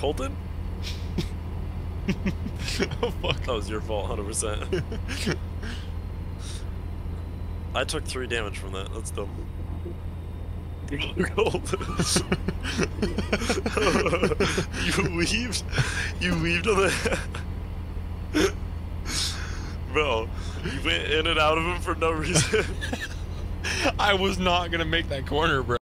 Colton? oh, fuck. That was your fault, 100%. I took three damage from that. That's dumb. You weaved? You weaved on the. Bro, you went in and out of him for no reason. I was not gonna make that corner, bro.